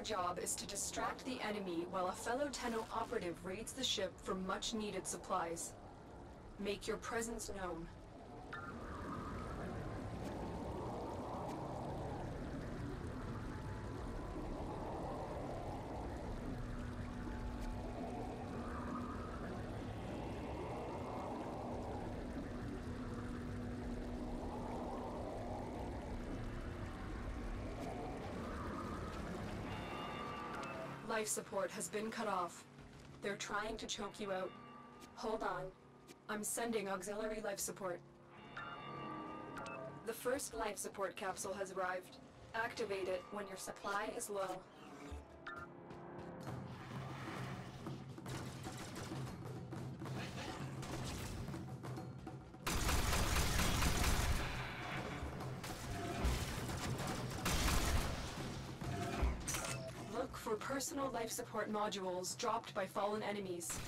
job is to distract the enemy while a fellow Tenno operative raids the ship for much needed supplies. Make your presence known. Life support has been cut off. They're trying to choke you out. Hold on. I'm sending auxiliary life support. The first life support capsule has arrived. Activate it when your supply is low. Personal life support modules dropped by fallen enemies.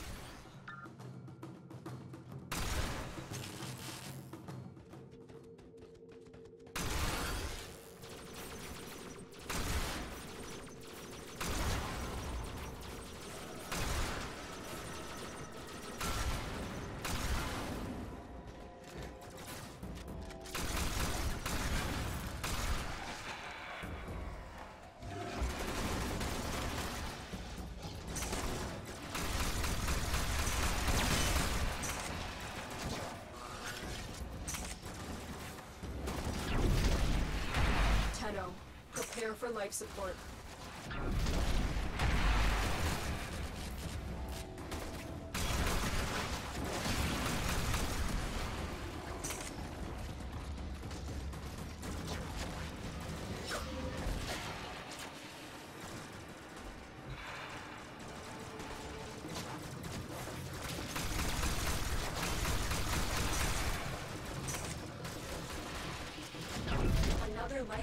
Prepare for life support. Another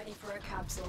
Ready for a capsule.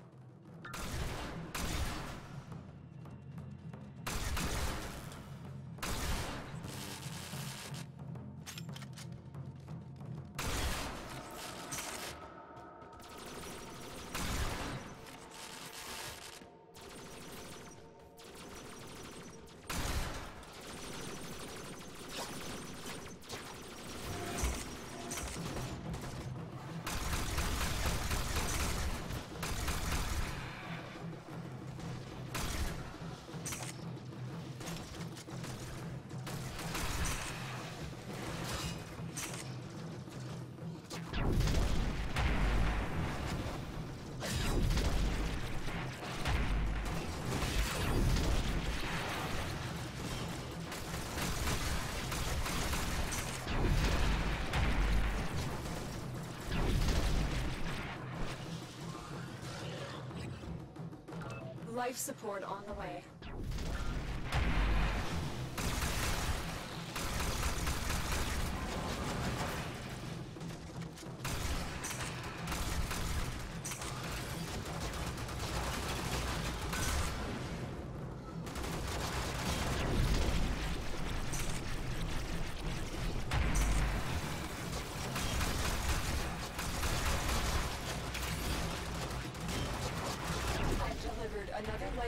Life support on the way.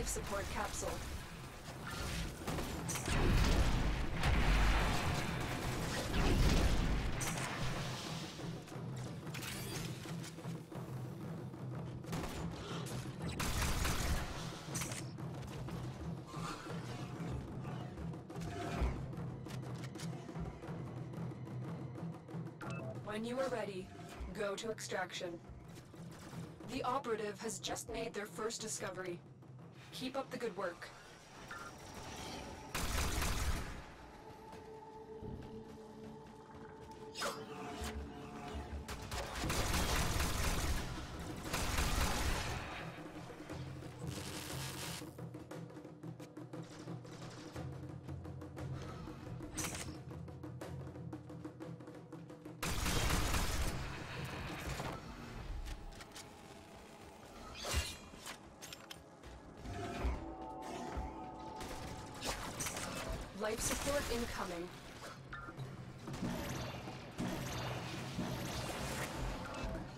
Life support capsule. When you are ready, go to extraction. The operative has just made their first discovery. Keep up the good work. Life support incoming.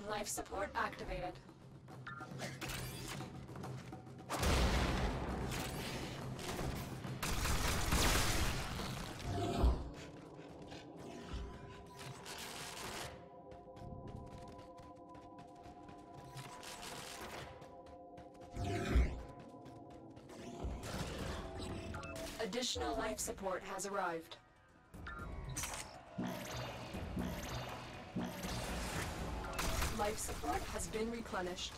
Life support activated. Life support has arrived. Life support has been replenished.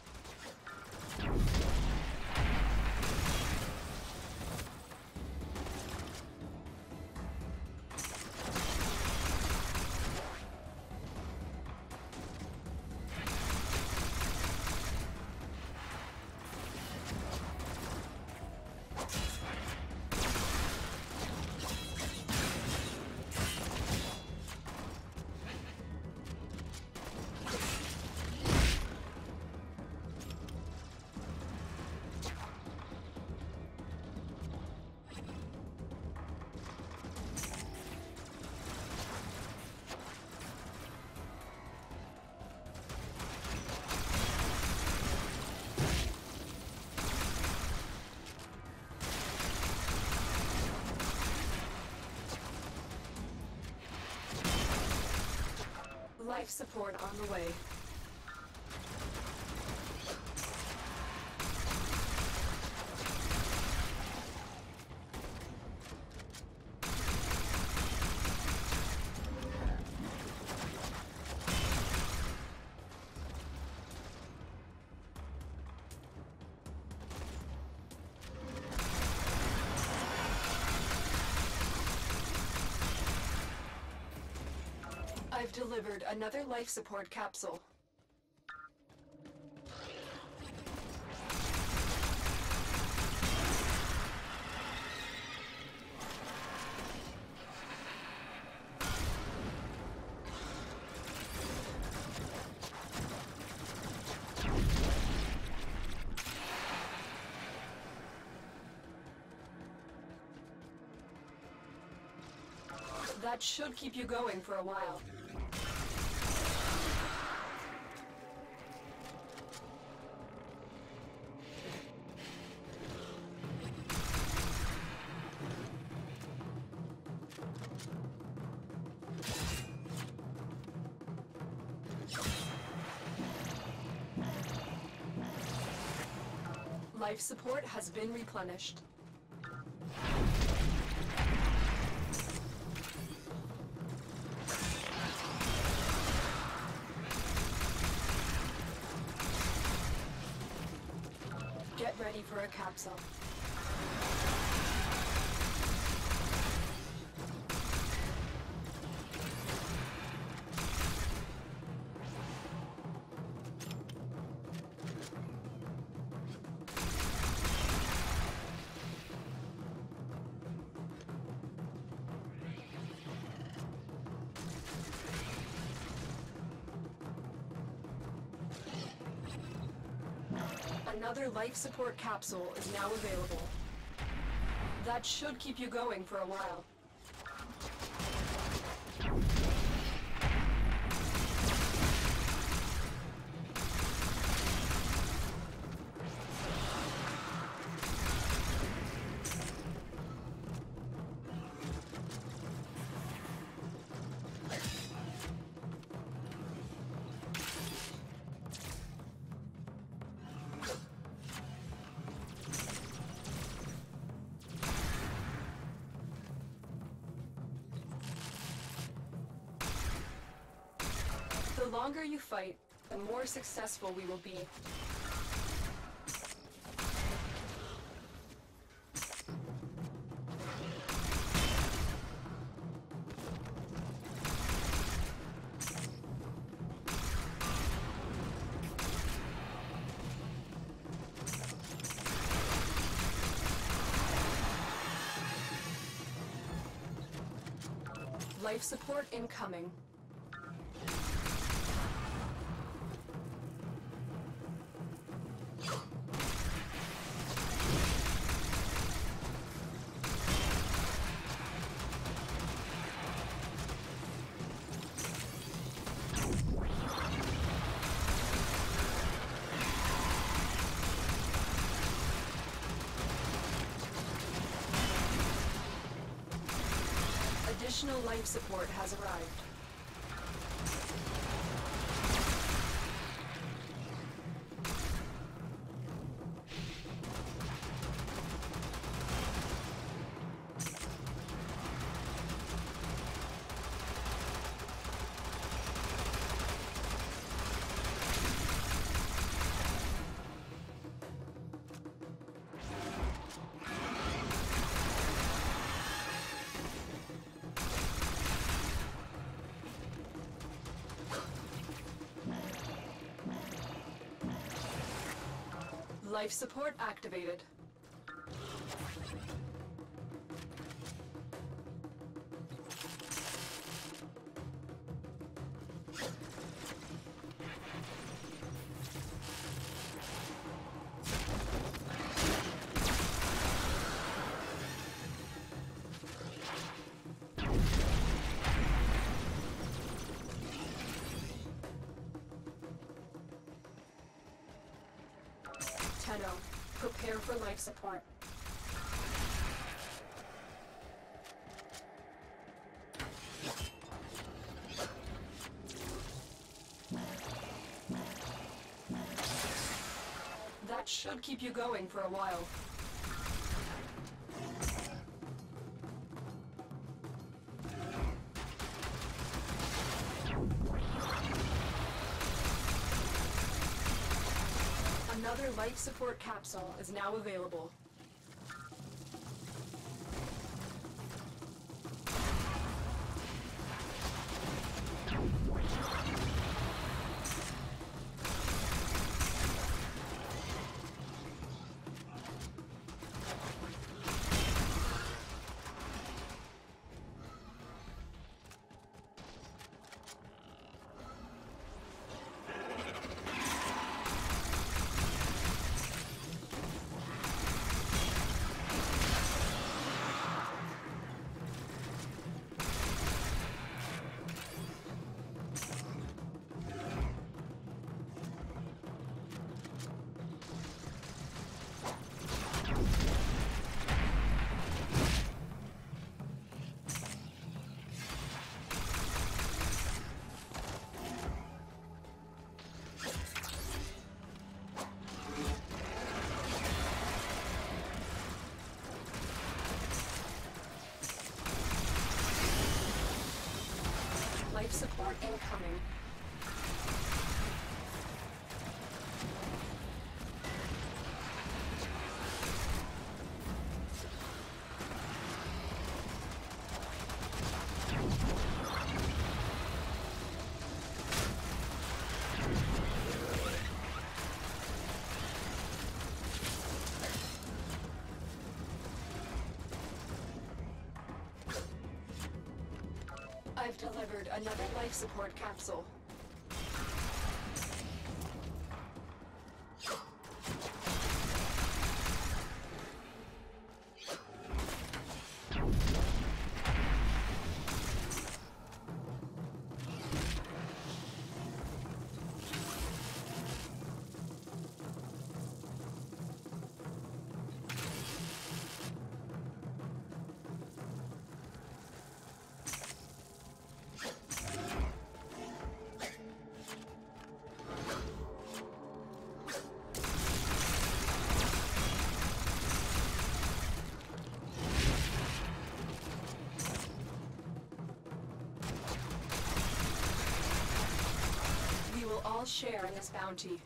Life support on the way. Delivered another life support capsule. That should keep you going for a while. Support has been replenished. Another life support capsule is now available. That should keep you going for a while. Successful we will be. Life support incoming. Support has arrived. Life support activated. Keep you going for a while. Another life support capsule is now available. Support incoming. I've delivered another life support capsule. Share in this bounty.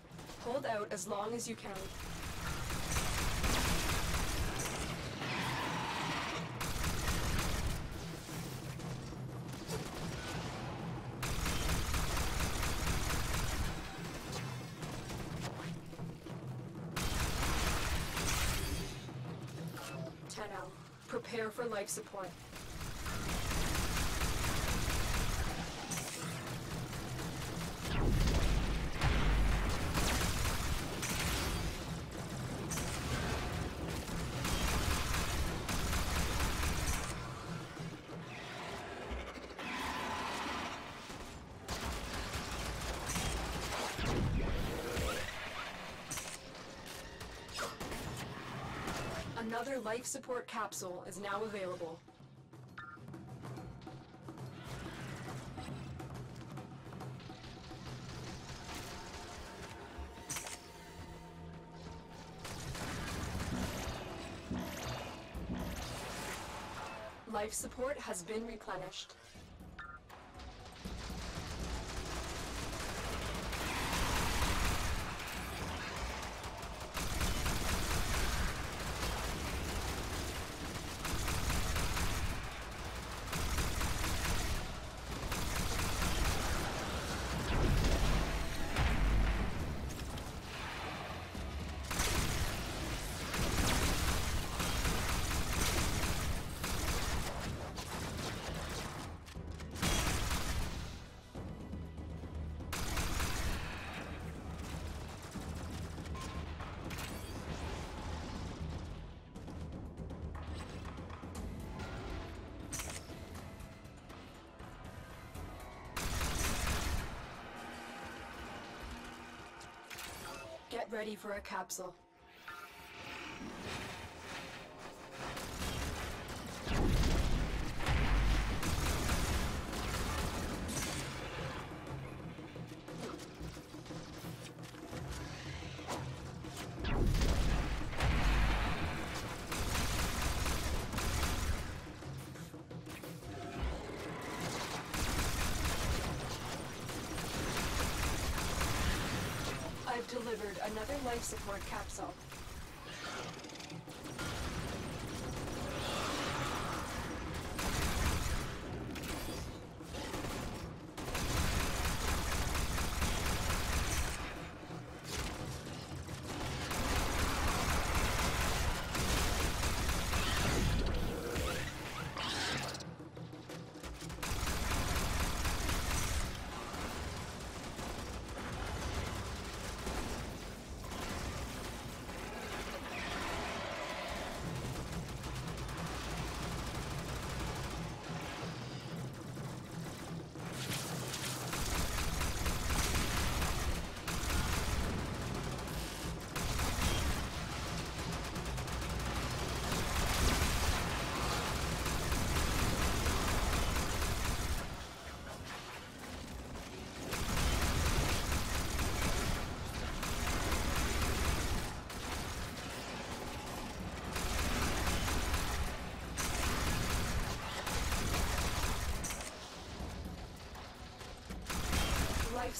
Hold out as long as you can. Tenno, prepare for life support. Another life support capsule is now available. Life support has been replenished. Ready for a capsule. Delivered another life support capsule.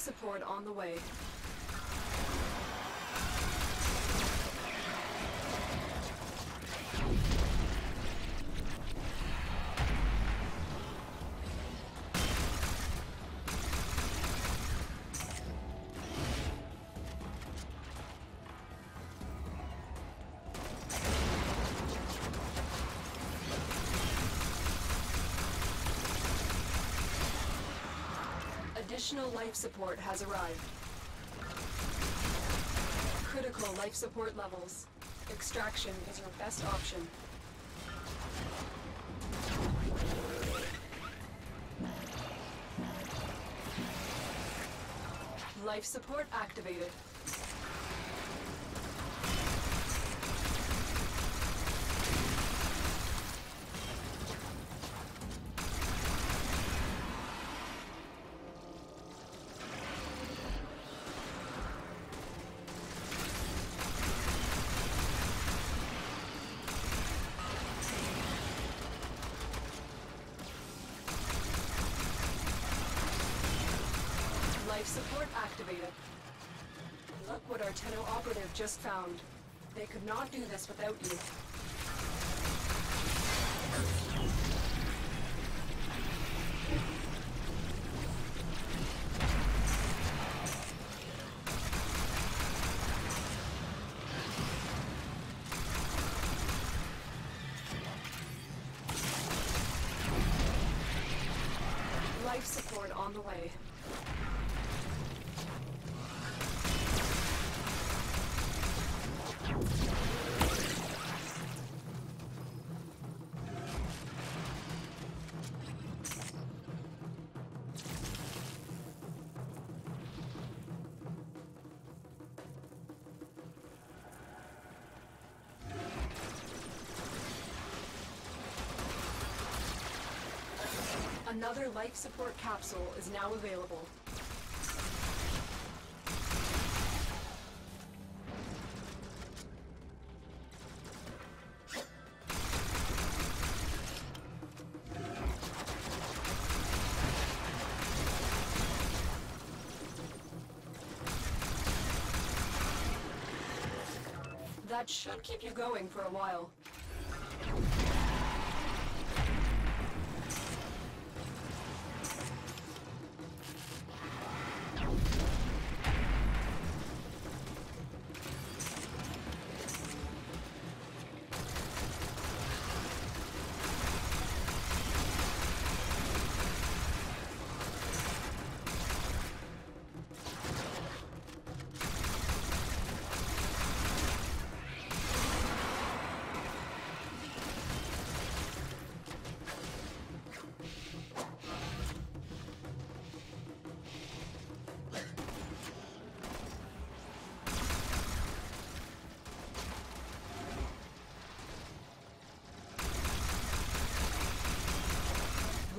Support on the way. Additional life support has arrived. Critical life support levels. Extraction is your best option. Life support activated. Just found. They could not do this without you. Another life support capsule is now available. That should keep you going for a while.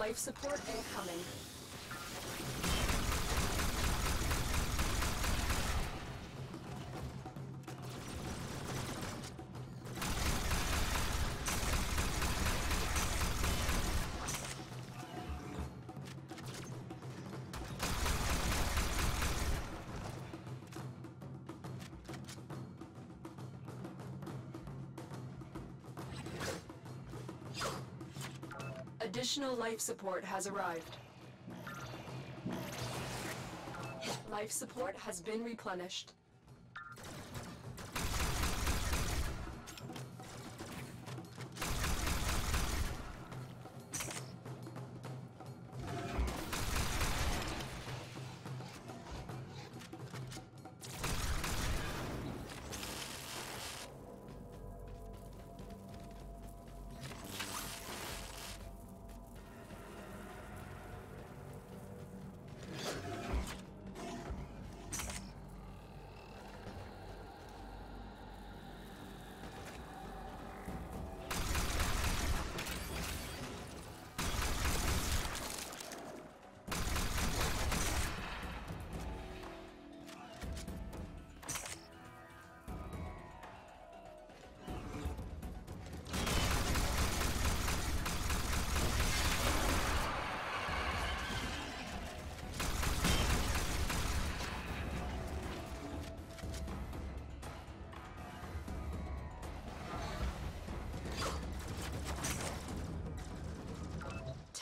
Life support incoming. Additional life support has arrived. Life support has been replenished.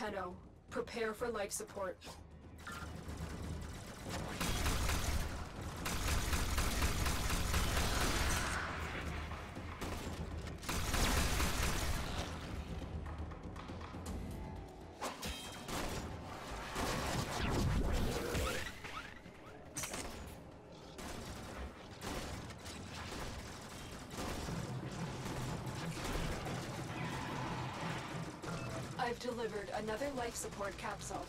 Tenno, prepare for life support. I've delivered another life support capsule.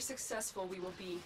Successful we will be.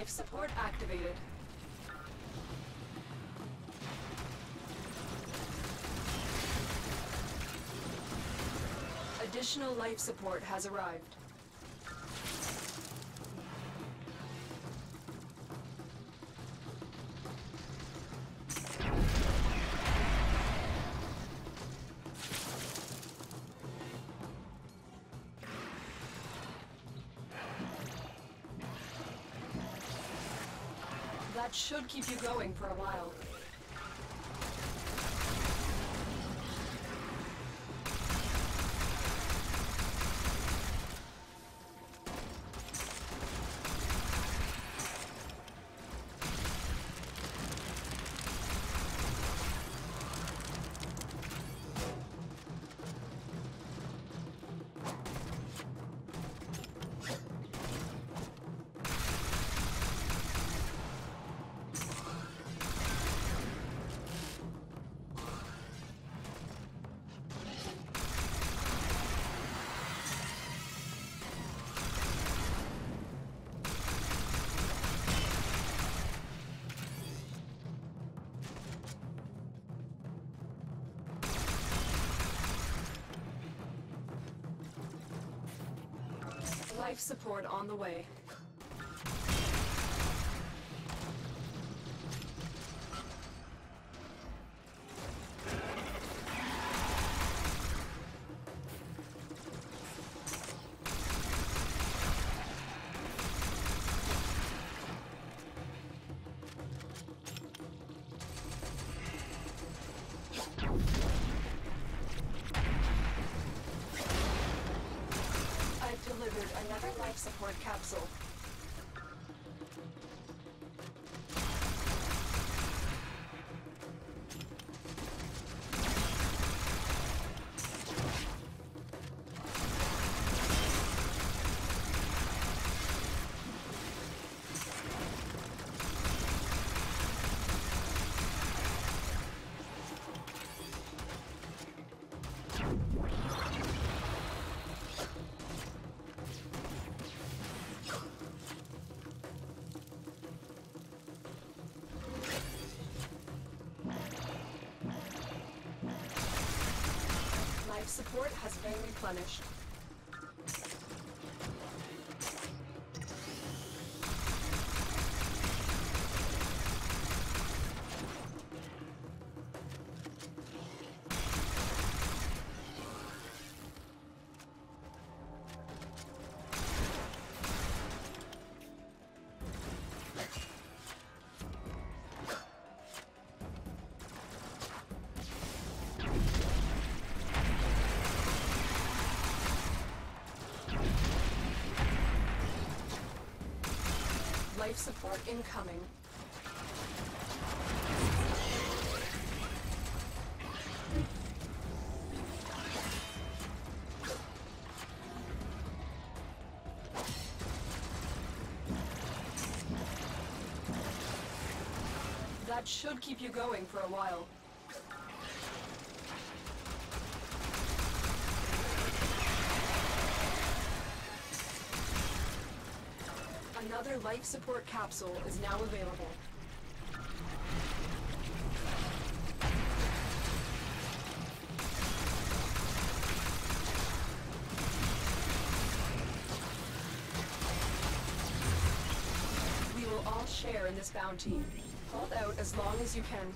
Life support activated. Additional life support has arrived. Should keep you going for a while. On the way. Life support capsule. Support has been replenished. Life support incoming. That should keep you going for a while. Another life support capsule is now available. We will all share in this bounty. Hold out as long as you can.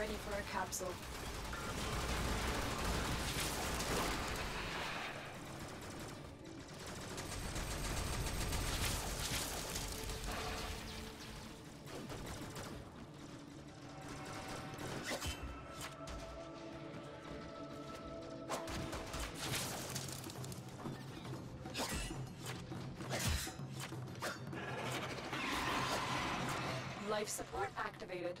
Ready for a capsule. Life support activated.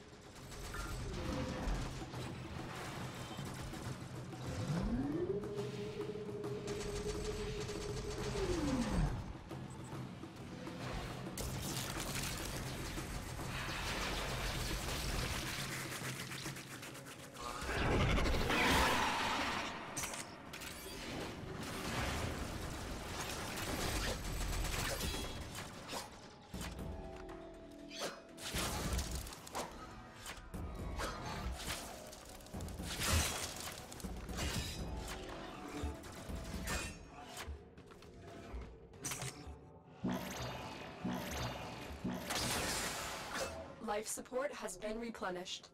Life support has been replenished.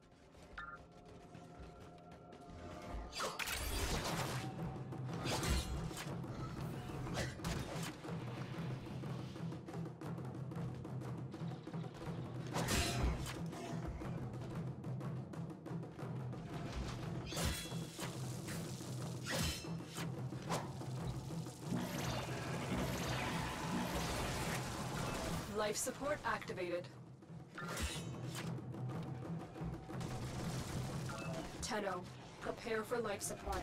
Life support activated. Prepare for life support.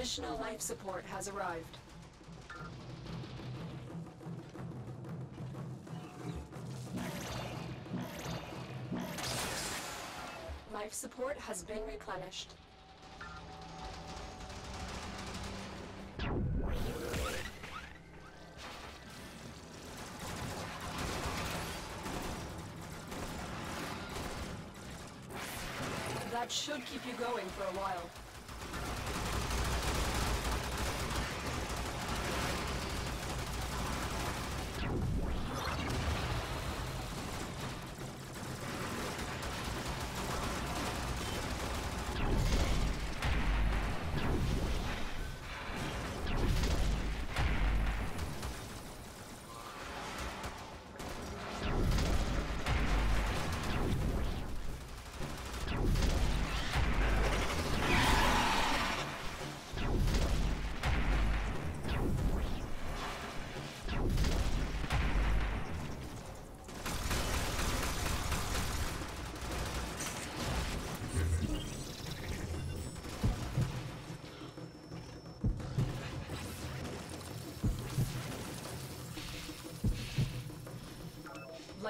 Additional life support has arrived. Life support has been replenished. That should keep you going for a while.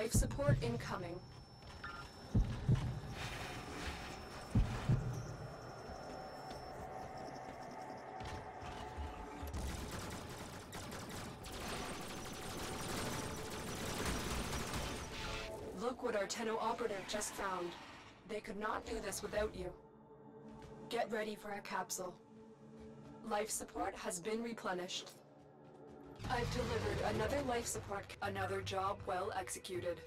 Life support incoming. Look what our Tenno operative just found. They could not do this without you. Get ready for a capsule. Life support has been replenished. I've delivered another life support, another job well executed.